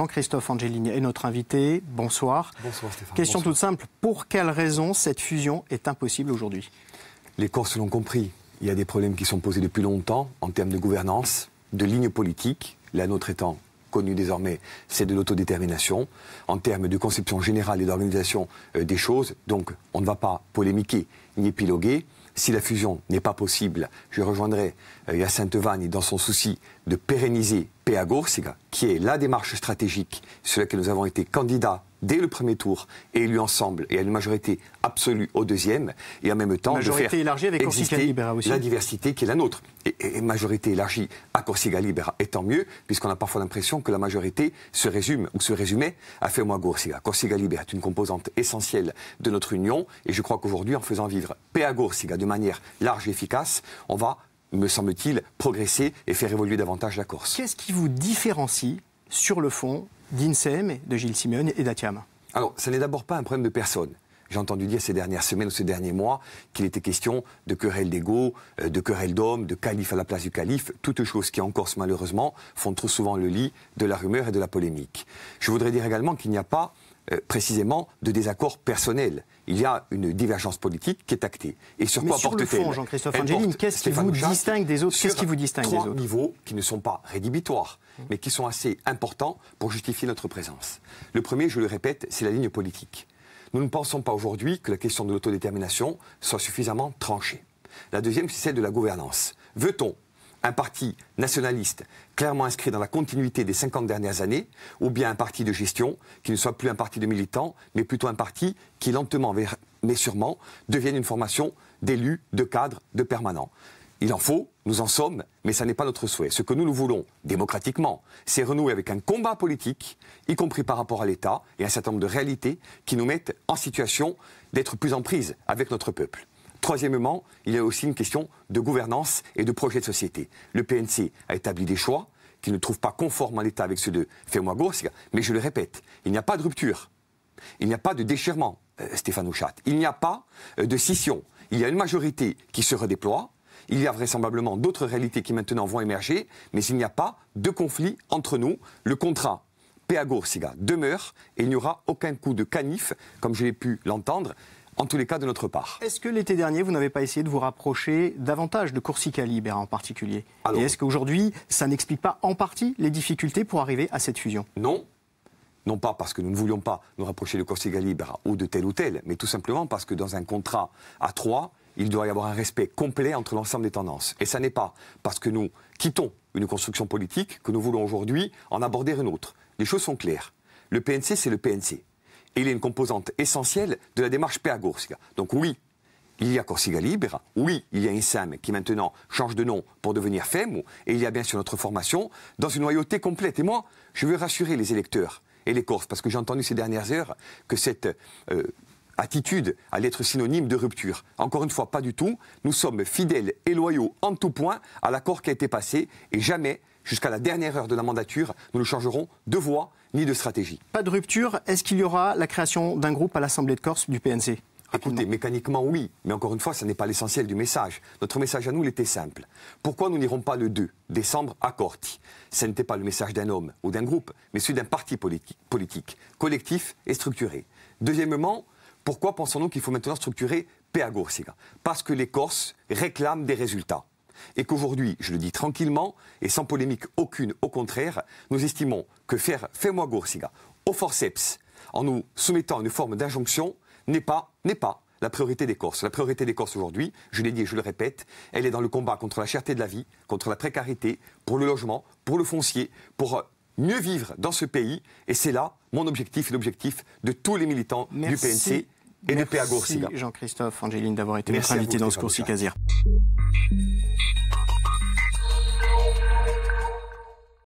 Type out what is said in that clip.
Jean-Christophe Angelini est notre invité. Bonsoir. Bonsoir Stéphane. Question Bonsoir. toute simple. Pour quelle raison cette fusion est impossible aujourd'hui? Les Corses l'ont compris. Il y a des problèmes qui sont posés depuis longtemps en termes de gouvernance, de ligne politique, la nôtre étant connue désormais, c'est de l'autodétermination, en termes de conception générale et d'organisation euh, des choses. Donc on ne va pas polémiquer ni épiloguer. Si la fusion n'est pas possible, je rejoindrai euh, Yacinthe Vanni dans son souci de pérenniser PA Gorsiga, qui est la démarche stratégique sur laquelle nous avons été candidats dès le premier tour et élus ensemble et à une majorité absolue au deuxième, et en même temps Majorité de faire élargie avec Corsica exister aussi. la diversité qui est la nôtre. Et, et- et majorité élargie à Corsica Libera, et tant mieux, puisqu'on a parfois l'impression que la majorité se résume ou se résumait à Fais-moi Corsica. Corsica Libera est une composante essentielle de notre union, et je crois qu'aujourd'hui, en faisant vivre PA Corsica de manière large et efficace, on va, me semble-t-il, progresser et faire évoluer davantage la Corse. Qu'est-ce qui vous différencie sur le fond d'INSEM, de Gilles Simeone et d'Atiam Alors, ce n'est d'abord pas un problème de personne. J'ai entendu dire ces dernières semaines ou ces derniers mois qu'il était question de querelles d'ego, euh, de querelles d'hommes, de calife à la place du calife, toutes choses qui en Corse malheureusement font trop souvent le lit de la rumeur et de la polémique. Je voudrais dire également qu'il n'y a pas euh, précisément de désaccord personnel. Il y a une divergence politique qui est actée. Et sur Mais quoi porte-t-elle fond, Jean-Christophe Angeline, qu'est-ce qui vous distingue des autres Qu'est-ce qui vous distingue des trois autres niveaux qui ne sont pas rédhibitoires, mais qui sont assez importants pour justifier notre présence. Le premier, je le répète, c'est la ligne politique. Nous ne pensons pas aujourd'hui que la question de l'autodétermination soit suffisamment tranchée. La deuxième, c'est celle de la gouvernance. Veut-on un parti nationaliste clairement inscrit dans la continuité des 50 dernières années, ou bien un parti de gestion qui ne soit plus un parti de militants, mais plutôt un parti qui lentement mais sûrement devienne une formation d'élus, de cadres, de permanents. Il en faut, nous en sommes, mais ça n'est pas notre souhait. Ce que nous, nous voulons, démocratiquement, c'est renouer avec un combat politique, y compris par rapport à l'État, et un certain nombre de réalités qui nous mettent en situation d'être plus en prise avec notre peuple. Troisièmement, il y a aussi une question de gouvernance et de projet de société. Le PNC a établi des choix qui ne trouvent pas conformes en l'État avec ceux de Fais-moi mais je le répète, il n'y a pas de rupture. Il n'y a pas de déchirement, euh, Stéphane Ouchat. Il n'y a pas euh, de scission. Il y a une majorité qui se redéploie. Il y a vraisemblablement d'autres réalités qui maintenant vont émerger, mais il n'y a pas de conflit entre nous. Le contrat PA-Gorsiga demeure et il n'y aura aucun coup de canif, comme je l'ai pu l'entendre, en tous les cas de notre part. Est-ce que l'été dernier, vous n'avez pas essayé de vous rapprocher davantage de Corsica Libera en particulier? Alors- Et est-ce qu'aujourd'hui, ça n'explique pas en partie les difficultés pour arriver à cette fusion? Non. Non pas parce que nous ne voulions pas nous rapprocher de Corsica Libera ou de tel ou tel, mais tout simplement parce que dans un contrat à trois, il doit y avoir un respect complet entre l'ensemble des tendances. Et ça n'est pas parce que nous quittons une construction politique que nous voulons aujourd'hui en aborder une autre. Les choses sont claires. Le PNC, c'est le PNC. Et il est une composante essentielle de la démarche PA Gorsica. Donc oui, il y a Corsica Libera, oui, il y a INSAM qui maintenant change de nom pour devenir FEM, et il y a bien sûr notre formation dans une loyauté complète. Et moi, je veux rassurer les électeurs et les Corses, parce que j'ai entendu ces dernières heures que cette euh, attitude allait être synonyme de rupture. Encore une fois, pas du tout. Nous sommes fidèles et loyaux en tout point à l'accord qui a été passé, et jamais, jusqu'à la dernière heure de la mandature, nous ne changerons de voie ni de stratégie. Pas de rupture. Est-ce qu'il y aura la création d'un groupe à l'Assemblée de Corse du PNC Écoutez, mécaniquement, oui. Mais encore une fois, ce n'est pas l'essentiel du message. Notre message à nous, il était simple. Pourquoi nous n'irons pas le 2 décembre à Corti? Ce n'était pas le message d'un homme ou d'un groupe, mais celui d'un parti politi- politique, collectif et structuré. Deuxièmement, pourquoi pensons-nous qu'il faut maintenant structurer Gorsiga Parce que les Corses réclament des résultats. Et qu'aujourd'hui, je le dis tranquillement et sans polémique aucune, au contraire, nous estimons que faire Fais-moi Gorsiga au forceps, en nous soumettant à une forme d'injonction, n'est pas, n'est pas la priorité des Corses. La priorité des Corses aujourd'hui, je l'ai dit et je le répète, elle est dans le combat contre la cherté de la vie, contre la précarité, pour le logement, pour le foncier, pour euh, mieux vivre dans ce pays. Et c'est là mon objectif et l'objectif de tous les militants du Merci. PNC et de PA Merci Gorsiga. Jean-Christophe Angeline d'avoir été Merci notre invité dans ce cours Casier.